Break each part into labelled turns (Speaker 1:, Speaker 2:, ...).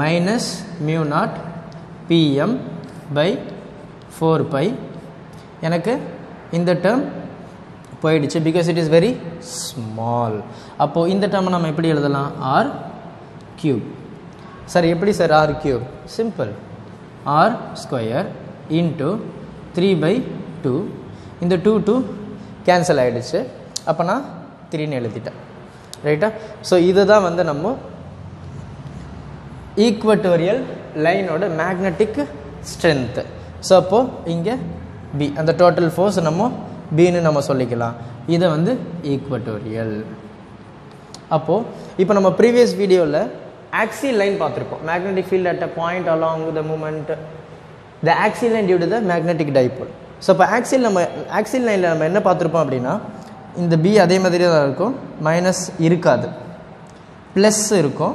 Speaker 1: Minus mu naught PM by four pi எனக்கு இந்த term போயிடுச்சு because it is very small அப்போது இந்த டேர்மை நம்ம எப்படி எழுதலாம்? ஆர் கியூப் சார் எப்படி sir R cube simple R square into three by two இந்த டூ டூ கேன்சல் ஆகிடுச்சு அப்போ நான் த்ரீன்னு எழுதிட்டேன். ரைட்டா ஸோ இதுதான் வந்து நம்ம ஈக்குவட்டோரியல் லைனோட மேக்னெட்டிக் ஸ்ட்ரென்த்து ஸோ அப்போது இங்கே பி அந்த டோட்டல் ஃபோர்ஸ் நம்ம பின்னு நம்ம சொல்லிக்கலாம். இதை வந்து ஈக்குவட்டோரியல் அப்போது இப்போ நம்ம ப்ரீவியஸ் வீடியோவில் ஆக்சி லைன் பார்த்துருக்கோம் magnetic field at a point along the moment the axial due to the magnetic dipole so இப்போ ஆக்சில் நம்ம ஆக்சில் லைனில் நம்ம என்ன பார்த்துருப்போம் அப்படின்னா இந்த பி அதே மாதிரியே தான் இருக்கும். மைனஸ் இருக்காது. ப்ளஸ் இருக்கும்.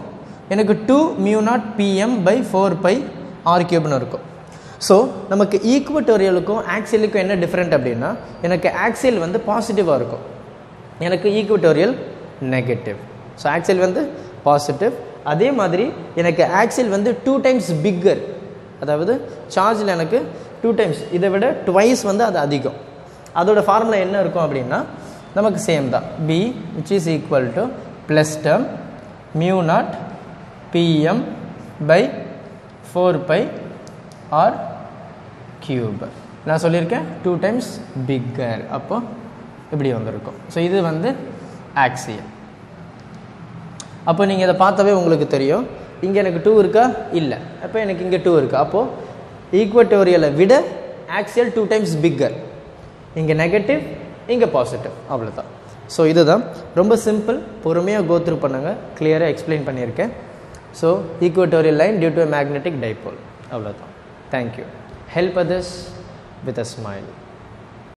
Speaker 1: எனக்கு two mu naught PM by four pi R கியூப்னு இருக்கும். ஸோ நமக்கு ஈக்குவட்டோரியலுக்கும் ஆக்சியலுக்கும் என்ன டிஃப்ரெண்ட் அப்படின்னா எனக்கு ஆக்சியல் வந்து பாசிட்டிவாக இருக்கும். எனக்கு ஈக்குவட்டோரியல் நெகட்டிவ் ஸோ ஆக்சியல் வந்து பாசிட்டிவ் அதே மாதிரி எனக்கு ஆக்சியல் வந்து டூ டைம்ஸ் பிக்கர் அதாவது சார்ஜில் எனக்கு டூ டைம்ஸ் இதை விட ட்வைஸ் வந்து அது அதிகம். அதோட ஃபார்முலா என்ன இருக்கும் அப்படின்னா நமக்கு சேம் தான். B which is equal to plus term mu naught PM by four pi R cube நான் சொல்லியிருக்கேன் டூ டைம்ஸ் பிக்கர் அப்போது இப்படி வந்திருக்கும். ஸோ இது வந்து ஆக்சியம் அப்போ நீங்கள் இதை பார்த்தாவே உங்களுக்கு தெரியும். இங்கே எனக்கு டூ இருக்கா? இல்லை. அப்போ எனக்கு இங்கே டூ இருக்கா? அப்போது ஈக்குவட்டோரியலை விட ஆக்சியல் டூ டைம்ஸ் பிக்கர் இங்கே நெகட்டிவ் இங்கே பாசிட்டிவ் அவ்வளோதான் ஸோ இதுதான். ரொம்ப சிம்பிள் பொறுமையாக கோத்ரூ பண்ணுங்கள் கிளியராக எக்ஸ்பிளைன் பண்ணியிருக்கேன். So equatorial line due to magnetic dipole அவ்வளோதான் thank you help others with a smile